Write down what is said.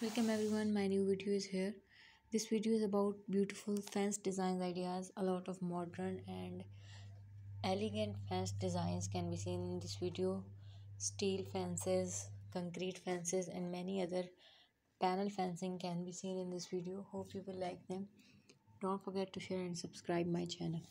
Welcome everyone, my new video is here. This video is about beautiful fence designs ideas. A lot of modern and elegant fence designs can be seen in this video. Steel fences, concrete fences and many other panel fencing can be seen in this video. Hope you will like them. Don't forget to share and subscribe my channel.